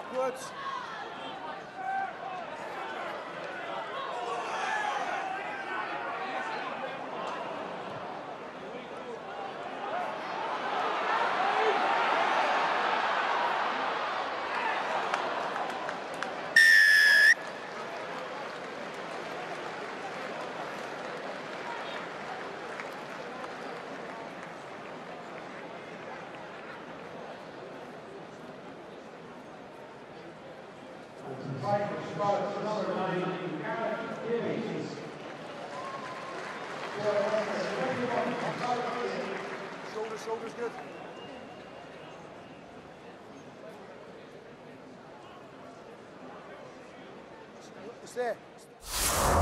backwards. Shoulder, shoulders good. Stay.